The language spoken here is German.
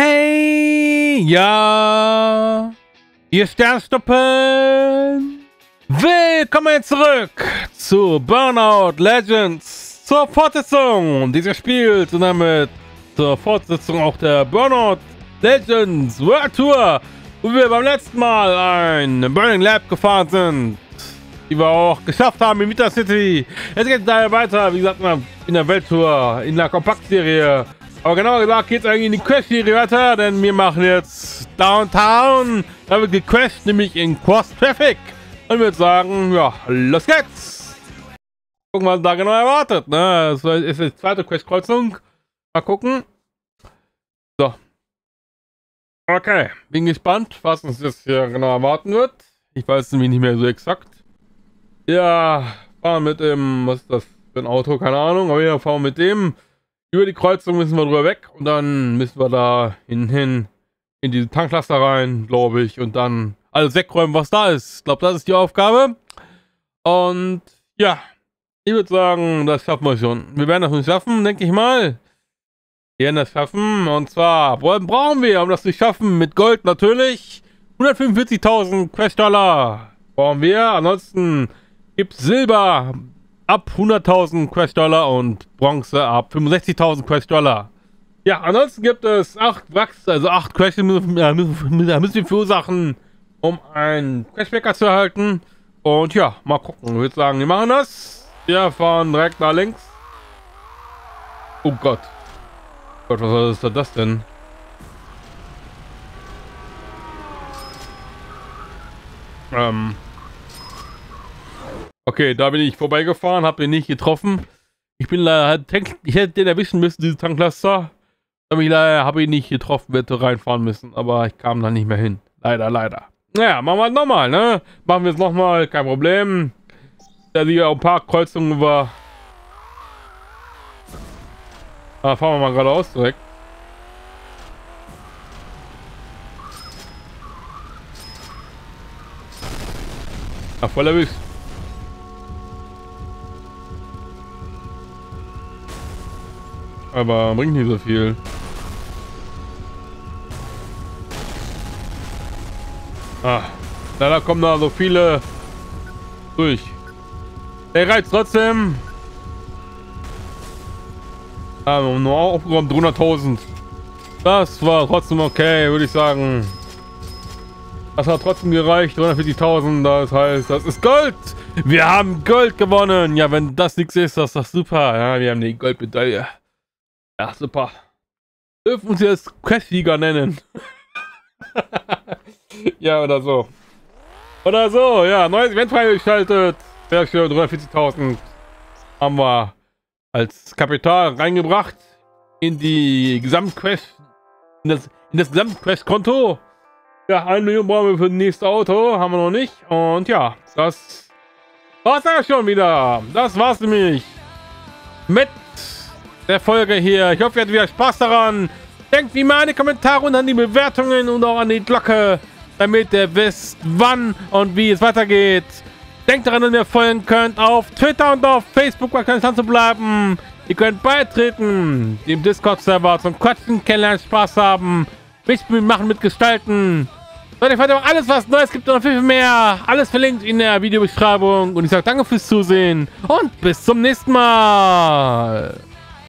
Hey, ja, ihr Sternstoppen. Willkommen zurück zu Burnout Legends, zur Fortsetzung dieses Spiels und damit zur Fortsetzung auch der Burnout Legends World Tour, wo wir beim letzten Mal ein Burning Lab gefahren sind, die wir auch geschafft haben in Vita City. Jetzt geht es daher weiter, wie gesagt, in der Welttour, in der Kompaktserie. Aber genauer gesagt geht es eigentlich in die Quest-Serie weiter, denn wir machen jetzt Downtown. Da wird gequest, nämlich in Cross Traffic. Und würde sagen, ja, los geht's. Gucken, was da genau erwartet. Ne? Das ist die zweite Quest-Kreuzung. Mal gucken. So. Okay, bin gespannt, was uns jetzt hier genau erwarten wird. Ich weiß nämlich nicht mehr so exakt. Ja, fahren mit dem, was ist das für ein Auto, keine Ahnung, aber wir fahren mit dem. Über die Kreuzung müssen wir drüber weg und dann müssen wir da hinten in diese Tanklaster rein, glaube ich, und dann alles wegräumen, was da ist. Ich glaube, das ist die Aufgabe. Und ja, ich würde sagen, das schaffen wir schon. Wir werden das nicht schaffen, denke ich mal. Wir werden das schaffen. Und zwar, wollen brauchen wir, um das zu schaffen, mit Gold natürlich, 145.000 Quest-Dollar brauchen wir. Ansonsten gibt es Silber, ab 100.000 Quest-Dollar und Bronze ab 65.000 Quest-Dollar. Ja, ansonsten gibt es 8 Wachs, also 8 Quests, müssen, müssen wir verursachen, um einen Questbacker zu erhalten. Und ja, mal gucken. Ich würde sagen, wir machen das. Wir fahren direkt nach links. Oh Gott. Oh Gott, was ist das denn? Ähm, Okay, da bin ich vorbeigefahren, habe ihn nicht getroffen. Ich bin leider, ich hätte den erwischen müssen, dieses Tanklaster. Aber ich leider habe ihn nicht getroffen, hätte reinfahren müssen. Aber ich kam da nicht mehr hin. Leider, leider. Naja, machen wir es nochmal, ne? Machen wir es nochmal, kein Problem. Da liegen auch ein paar Kreuzungen über. Da fahren wir mal geradeaus direkt. Ja, voll erwischt. Aber bringt nicht so viel. Ah, leider kommen da so viele durch. Der reizt trotzdem. Ah, nur aufgeräumt 300.000. Das war trotzdem okay, würde ich sagen. Das hat trotzdem gereicht, 340.000. Das heißt, das ist Gold. Wir haben Gold gewonnen. Ja, wenn das nichts ist, das ist das super. Ja, wir haben die Goldmedaille. Ja, super. Dürfen uns jetzt Questsieger nennen. ja, oder so. Oder so, ja. Neues Event freigeschaltet. Sehr schön, 340.000 haben wir als Kapital reingebracht in die Gesamtquest, in das, in das Gesamtquest-Konto. Ja, 1 Million brauchen wir für das nächste Auto, haben wir noch nicht. Und ja, das war's ja schon wieder. Das war's nämlich mit der Folge hier. Ich hoffe, ihr hattet wieder Spaß daran. Denkt wie immer an die Kommentare und an die Bewertungen und auch an die Glocke, damit ihr wisst, wann und wie es weitergeht. Denkt daran, dass ihr folgen könnt auf Twitter und auf Facebook, um ganz zu bleiben. Ihr könnt beitreten, dem Discord-Server zum Quatschen, Kennenlernen, Spaß haben, Mitspielen machen, mitgestalten. Leute, ich auch alles, was Neues gibt und noch viel mehr. Alles verlinkt in der Videobeschreibung. Und ich sage danke fürs Zusehen und bis zum nächsten Mal.